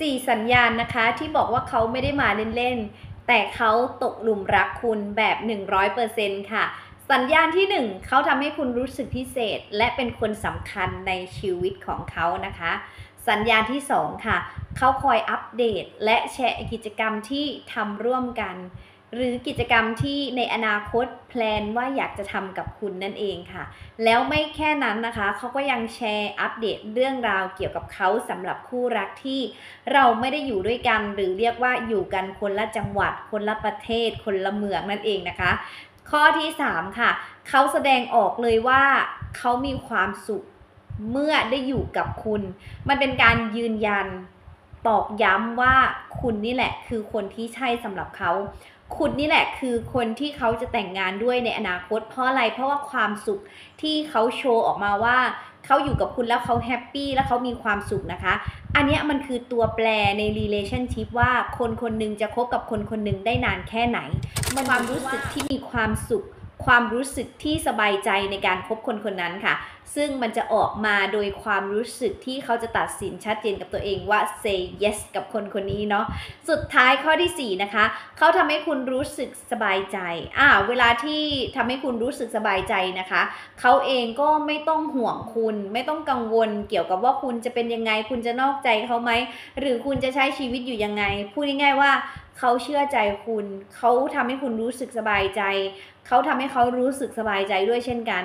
สี่สัญญาณนะคะที่บอกว่าเขาไม่ได้มาเล่นๆ แต่เขาตกหลุมรักคุณแบบ 100%ค่ะ สัญญาณที่ 1 เขาทำให้คุณรู้สึกพิเศษ และเป็นคนสำคัญในชีวิตของเขานะคะ สัญญาณที่ 2 ค่ะ เขาคอยอัปเดตและแชร์กิจกรรมที่ทำร่วมกัน หรือกิจกรรมที่ในอนาคตแพลนว่าอยากจะทำกับคุณนั่นเองค่ะ แล้วไม่แค่นั้นนะคะ เขาก็ยังแชร์อัปเดตเรื่องราวเกี่ยวกับเขาสำหรับคู่รักที่เราไม่ได้อยู่ด้วยกัน หรือเรียกว่าอยู่กันคนละจังหวัด คนละประเทศ คนละเมืองนั่นเองนะคะ ข้อที่ 3 ค่ะ เขาแสดงออกเลยว่าเขามีความสุขเมื่อได้อยู่กับคุณ มันเป็นการยืนยันตอกย้ำว่าคุณนี่แหละ คือคนที่ใช่สำหรับเขา คุณนี่แหละคือคนที่เขาจะแต่งงานด้วยในอนาคต เพราะอะไรเพราะว่าความสุขที่เขาโชว์ออกมาว่าเขาอยู่กับคุณแล้วเขาแฮปปี้แล้วเขามีความสุขนะคะ อันนี้มันคือตัวแปรใน relationship ว่าคนคนหนึ่งจะคบกับคนคนหนึ่งได้นานแค่ไหน มันความรู้สึกที่มีความสุข ความรู้สึกที่สบายใจในการคบคนคนนั้นค่ะ ซึ่งมันจะออกมาโดยความรู้สึกที่เขาจะตัดสินชัดเจนกับตัวเองว่า say yes กับคนคนนี้เนาะสุดท้ายข้อที่ 4 นะคะ เขาทำให้คุณรู้สึกสบายใจอ่าเวลาที่ทำให้คุณรู้สึกสบายใจนะคะ เขาเองก็ไม่ต้องห่วงคุณ ไม่ต้องกังวลเกี่ยวกับว่าคุณจะเป็นยังไง คุณจะนอกใจเขาไหมหรือคุณจะใช้ชีวิตอยู่ยังไงพูดง่ายๆว่า เขาเชื่อใจคุณ เขาทำให้คุณรู้สึกสบายใจ เขาทำให้เขารู้สึกสบายใจด้วยเช่นกัน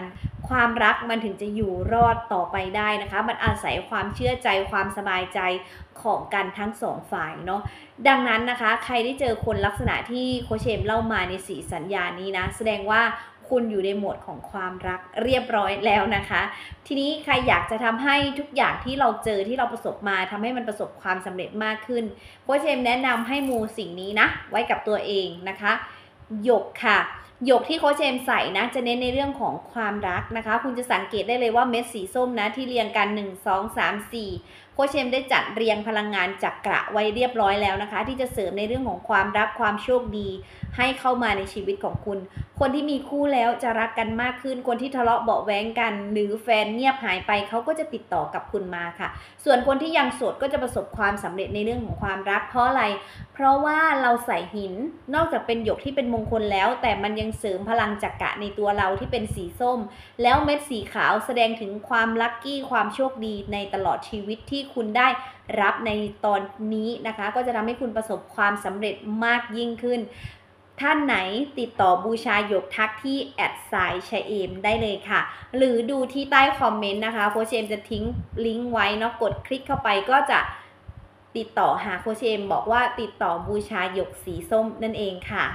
ความรักมันถึงจะอยู่รอดต่อไปได้นะคะ มันอาศัยความเชื่อใจความสบายใจของกันทั้งสองฝ่ายเนาะ ดังนั้นนะคะ ใครได้เจอคนลักษณะที่โคเชมเล่ามาในสีสัญญานี้นะ แสดงว่า คุณอยู่ในโหมดของความรักเรียบร้อยแล้วนะคะ ทีนี้ใครอยากจะทำให้ทุกอย่างที่เราเจอที่เราประสบมาทำให้มันประสบความสำเร็จมากขึ้นโคชเอมแนะนำให้มูสิ่งนี้นะ ไว้กับตัวเองนะคะ หยกค่ะ หยกที่โคชเชมใส่นะจะเน้นในเรื่องของความรักนะคะ คุณจะสังเกตได้เลยว่าเม็ดสีส้มนะที่เรียงกัน 1 2 3 4 โคชเชมได้จัดเรียงพลังงานจักระไว้เรียบร้อยแล้วนะคะ ที่จะเสริมในเรื่องของความรักความโชคดี ให้เข้ามาในชีวิตของคุณ คนที่มีคู่แล้วจะรักกันมากขึ้น คนที่ทะเลาะเบาะแว้งกัน หรือแฟนเงียบหายไปเขาก็จะติดต่อกับคุณมาค่ะ ส่วนคนที่ยังโสดก็จะประสบความสำเร็จในเรื่องของความรักเพราะอะไร เพราะว่าเราใส่หินนอกจากเป็นหยกที่เป็นมงคลแล้ว แต่มันยังเสริมพลังจักระในตัวเราที่เป็นสีส้ม แล้วเม็ดสีขาวแสดงถึงความลัคกี้ความโชคดีในตลอดชีวิตที่คุณได้รับในตอนนี้นะคะ ก็จะทำให้คุณประสบความสำเร็จมากยิ่งขึ้น ท่านไหนติดต่อบูชาหยกทักที่แอดสายชเอมได้เลยค่ะ หรือดูที่ใต้คอมเมนต์นะคะโคชเอมจะทิ้งลิงก์ไว้เนาะกดคลิกเข้าไปก็จะติดต่อหาโคชเอมบอกว่าติดต่อบูชาหยกสีส้มนั่นเองค่ะ